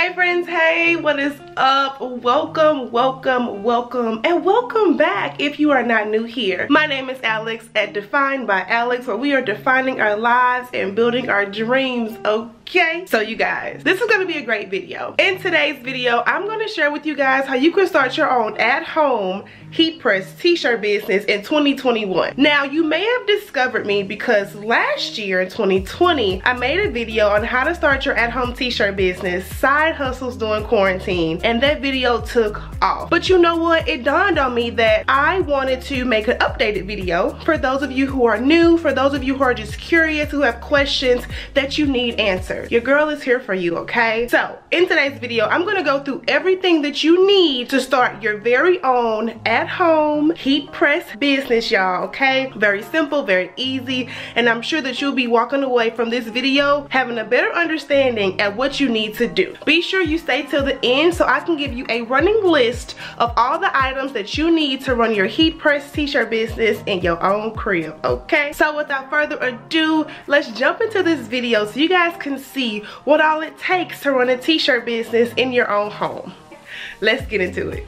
Hey friends, hey, what is up? Welcome, welcome, welcome, and welcome back if you are not new here. My name is Alex at Defined by Alex, where we are defining our lives and building our dreams, okay? So you guys, this is gonna be a great video. In today's video, I'm gonna share with you guys how you can start your own at-home heat press t-shirt business in 2021. Now, you may have discovered me because last year in 2020, I made a video on how to start your at-home t-shirt business side hustles during quarantine and that video took off. But you know what? It dawned on me that I wanted to make an updated video for those of you who are new, for those of you who are just curious, who have questions that you need answered. Your girl is here for you, okay? So in today's video, I'm gonna go through everything that you need to start your very own at-home heat press business, y'all, okay? Very simple, very easy, and I'm sure that you'll be walking away from this video having a better understanding at what you need to do. Be sure you stay till the end so I can give you a running list of all the items that you need to run your heat press t-shirt business in your own crib, okay? So without further ado, let's jump into this video so you guys can see what all it takes to run a t-shirt business in your own home. Let's get into it.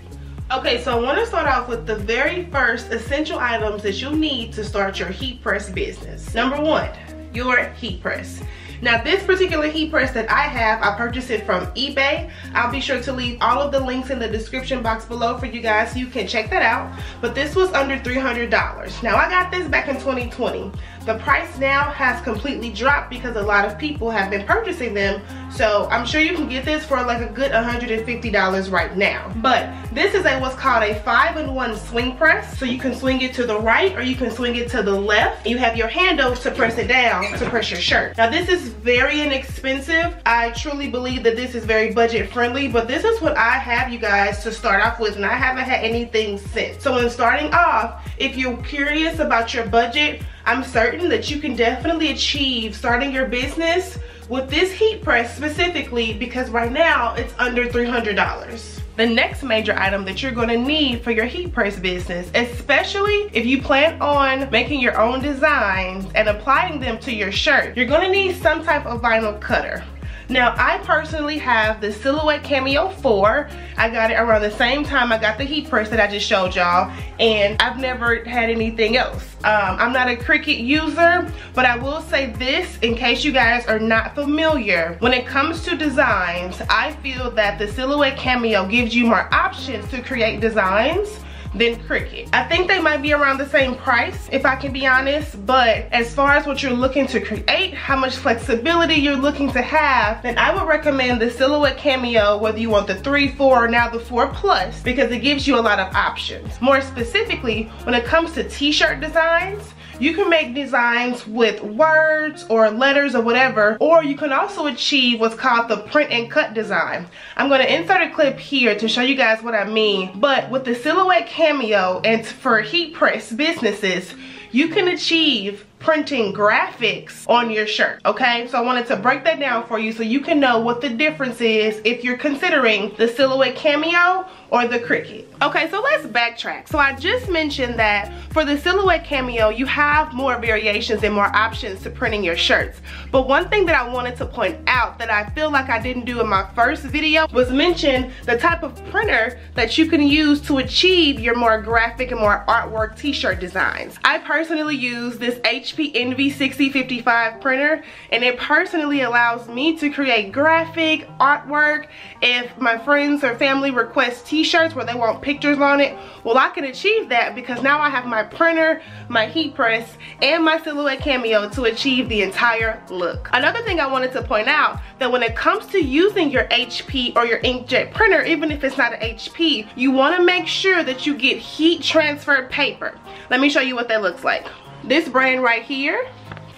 Okay, so I want to start off with the very first essential items that you'll need to start your heat press business. Number one, your heat press. Now this particular heat press that I have, I purchased it from eBay. I'll be sure to leave all of the links in the description box below for you guys so you can check that out. But this was under $300. Now I got this back in 2020. The price now has completely dropped because a lot of people have been purchasing them. So I'm sure you can get this for like a good $150 right now. But this is a what's called a five-in-one swing press. So you can swing it to the right or you can swing it to the left. You have your handles to press it down to press your shirt. Now this is very inexpensive. I truly believe that this is very budget friendly, but this is what I have you guys to start off with and I haven't had anything since. So in starting off, if you're curious about your budget, I'm certain that you can definitely achieve starting your business with this heat press specifically because right now it's under $300. The next major item that you're gonna need for your heat press business, especially if you plan on making your own designs and applying them to your shirt, you're gonna need some type of vinyl cutter. Now, I personally have the Silhouette Cameo 4. I got it around the same time I got the heat press that I just showed y'all, and I've never had anything else. Um, I'm not a Cricut user, but I will say this in case you guys are not familiar. When it comes to designs, I feel that the Silhouette Cameo gives you more options to create designs than Cricut. I think they might be around the same price, if I can be honest, but as far as what you're looking to create, how much flexibility you're looking to have, then I would recommend the Silhouette Cameo, whether you want the 3, 4, or now the 4 Plus, because it gives you a lot of options. More specifically, when it comes to t-shirt designs, you can make designs with words or letters or whatever, or you can also achieve what's called the print and cut design. I'm gonna insert a clip here to show you guys what I mean, but with the Silhouette Cameo and for heat press businesses, you can achieve printing graphics on your shirt okay so i wanted to break that down for you so you can know what the difference is if you're considering the silhouette cameo or the Cricut. Okay, so let's backtrack. So I just mentioned that for the Silhouette Cameo, you have more variations and more options to printing your shirts. But one thing that I wanted to point out that I feel like I didn't do in my first video was mention the type of printer that you can use to achieve your more graphic and more artwork t-shirt designs. I personally use this HP Envy 6055 printer and it personally allows me to create graphic artwork. If my friends or family request t-shirts where they want pictures on it well I can achieve that because now I have my printer my heat press and my silhouette cameo to achieve the entire look. Another thing I wanted to point out that when it comes to using your HP or your inkjet printer even if it's not an HP you want to make sure that you get heat transferred paper. Let me show you what that looks like this brand right here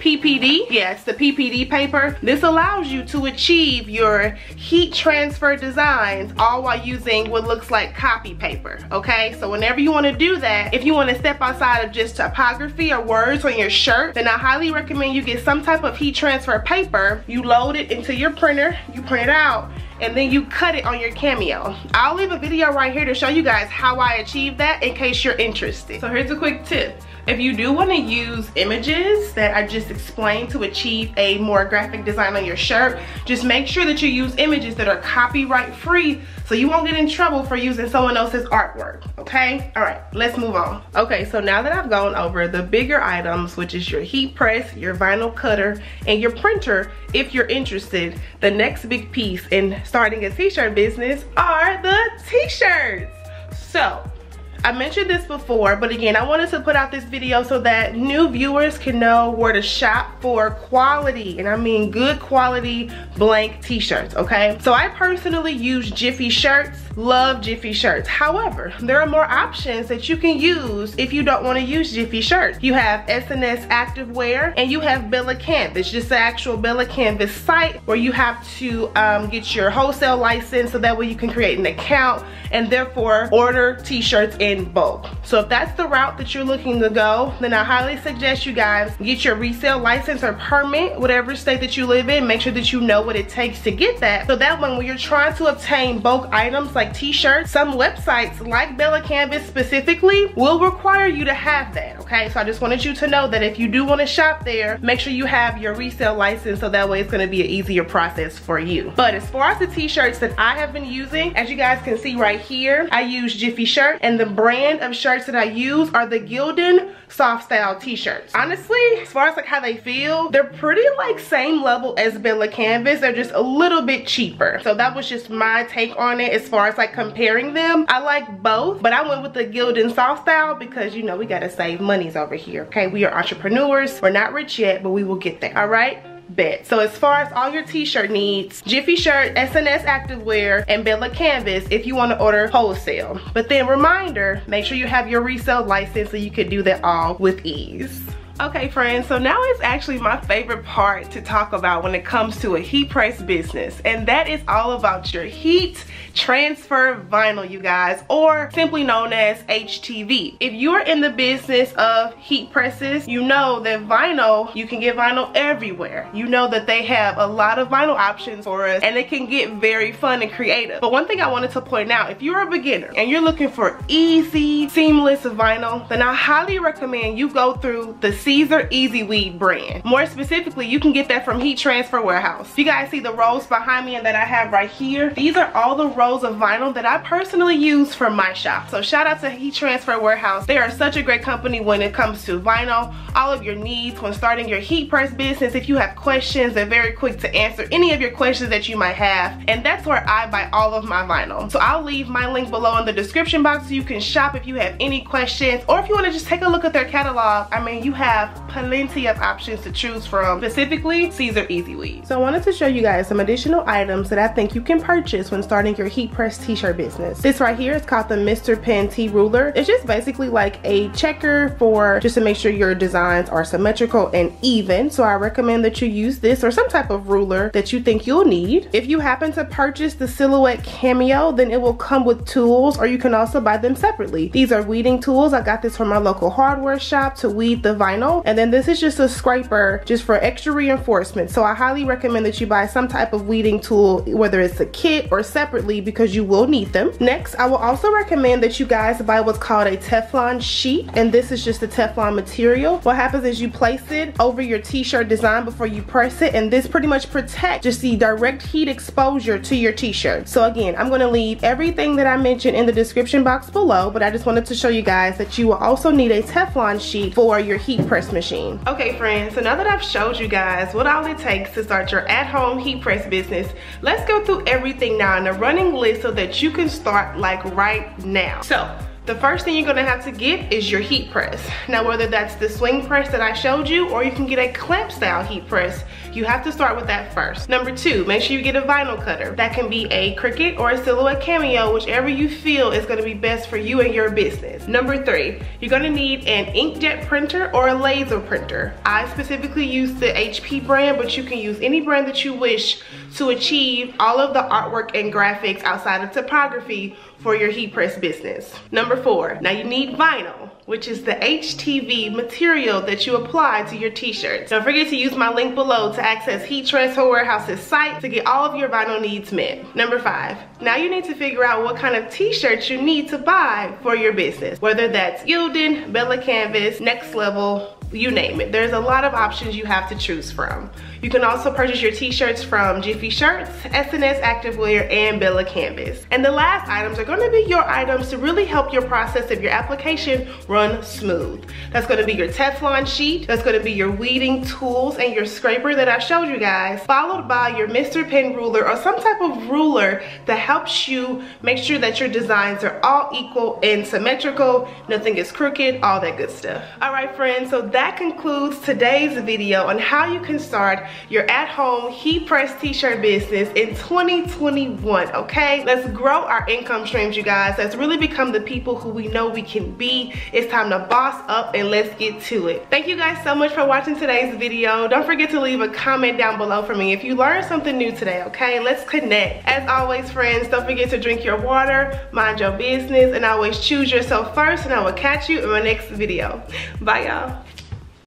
PPD. Yes, the PPD paper. This allows you to achieve your heat transfer designs all while using what looks like copy paper, okay? So whenever you wanna do that, if you wanna step outside of just typography or words on your shirt, then I highly recommend you get some type of heat transfer paper. You load it into your printer, you print it out, and then you cut it on your cameo. I'll leave a video right here to show you guys how I achieved that in case you're interested. So here's a quick tip If you do want to use images that I just explained to achieve a more graphic design on your shirt, just make sure that you use images that are copyright free so you won't get in trouble for using someone else's artwork, okay? All right, let's move on. Okay, so now that I've gone over the bigger items, which is your heat press, your vinyl cutter, and your printer, if you're interested, the next big piece in starting a t-shirt business are the t-shirts. So, I mentioned this before, but again, I wanted to put out this video so that new viewers can know where to shop for quality, and I mean good quality blank t-shirts, okay? So I personally use Jiffy shirts, love Jiffy shirts. However, there are more options that you can use if you don't wanna use Jiffy shirts. You have S&S Activewear, and you have Bella Canvas, just the actual Bella Canvas site where you have to um, get your wholesale license so that way you can create an account and therefore order t-shirts in in bulk. So if that's the route that you're looking to go, then I highly suggest you guys get your resale license or permit, whatever state that you live in, make sure that you know what it takes to get that. So that when you're trying to obtain bulk items like t-shirts, some websites like Bella Canvas specifically will require you to have that, okay? So I just wanted you to know that if you do want to shop there, make sure you have your resale license so that way it's gonna be an easier process for you. But as far as the t-shirts that I have been using, as you guys can see right here, I use Jiffy Shirt and the brand of shirts that I use are the Gildan soft style t-shirts. Honestly, as far as like how they feel, they're pretty like same level as Bella Canvas. They're just a little bit cheaper. So that was just my take on it as far as like comparing them. I like both, but I went with the Gildan soft style because you know we gotta save monies over here, okay? We are entrepreneurs. We're not rich yet, but we will get there, all right? Bet. So as far as all your t-shirt needs, Jiffy Shirt, S&S Activewear, and Bella Canvas if you want to order wholesale. But then reminder, make sure you have your resale license so you can do that all with ease. Okay friends, so now it's actually my favorite part to talk about when it comes to a heat press business and that is all about your heat transfer vinyl you guys or simply known as HTV. If you're in the business of heat presses, you know that vinyl, you can get vinyl everywhere. You know that they have a lot of vinyl options for us and it can get very fun and creative. But one thing I wanted to point out, if you're a beginner and you're looking for easy, seamless vinyl, then I highly recommend you go through the Siser Easy Weed brand. More specifically, you can get that from Heat Transfer Warehouse. You guys see the rolls behind me and that I have right here? These are all the rolls of vinyl that I personally use for my shop. So shout out to Heat Transfer Warehouse. They are such a great company when it comes to vinyl. All of your needs when starting your heat press business. If you have questions, they're very quick to answer any of your questions that you might have. And that's where I buy all of my vinyl. So I'll leave my link below in the description box so you can shop if you have any questions or if you want to just take a look at their catalog. I mean, you have have plenty of options to choose from, specifically Siser Easy Weed. So I wanted to show you guys some additional items that I think you can purchase when starting your heat press t-shirt business. This right here is called the Mr. Pen T-Ruler. It's just basically like a checker for just to make sure your designs are symmetrical and even. So I recommend that you use this or some type of ruler that you think you'll need. If you happen to purchase the Silhouette Cameo, then it will come with tools or you can also buy them separately. These are weeding tools. I got this from my local hardware shop to weed the vinyl And then this is just a scraper just for extra reinforcement. So I highly recommend that you buy some type of weeding tool, whether it's a kit or separately because you will need them. Next, I will also recommend that you guys buy what's called a Teflon sheet. And this is just a Teflon material. What happens is you place it over your t-shirt design before you press it. And this pretty much protects just the direct heat exposure to your t-shirt. So again, I'm gonna leave everything that I mentioned in the description box below, but I just wanted to show you guys that you will also need a Teflon sheet for your heat press machine. Okay friends, so now that I've showed you guys what all it takes to start your at-home heat press business, let's go through everything now in a running list so that you can start like right now. So the first thing you're gonna have to get is your heat press. Now whether that's the swing press that I showed you or you can get a clamp style heat press, you have to start with that first. Number two, make sure you get a vinyl cutter. That can be a Cricut or a Silhouette Cameo, whichever you feel is gonna be best for you and your business. Number three, you're gonna need an inkjet printer or a laser printer. I specifically use the HP brand, but you can use any brand that you wish to achieve all of the artwork and graphics outside of typography for your heat press business. Number four, now you need vinyl which is the HTV material that you apply to your t-shirts. Don't forget to use my link below to access Heat Transfer Warehouse's site to get all of your vinyl needs met. Number five, now you need to figure out what kind of t-shirts you need to buy for your business, whether that's Gildan, Bella Canvas, Next Level, you name it. There's a lot of options you have to choose from. You can also purchase your t-shirts from Jiffy Shirts, S&S Activewear, and Bella Canvas. And the last items are gonna be your items to really help your process of your application run smooth. That's gonna be your Teflon sheet, that's gonna be your weeding tools and your scraper that I showed you guys, followed by your Mr. Pen ruler or some type of ruler that helps you make sure that your designs are all equal and symmetrical, nothing is crooked, all that good stuff. All right, friends, so that that concludes today's video on how you can start your at-home heat press t-shirt business in 2021, okay? Let's grow our income streams, you guys. Let's really become the people who we know we can be. It's time to boss up and let's get to it. Thank you guys so much for watching today's video. Don't forget to leave a comment down below for me if you learned something new today, okay? Let's connect. As always, friends, don't forget to drink your water, mind your business, and always choose yourself first, and I will catch you in my next video. Bye, y'all.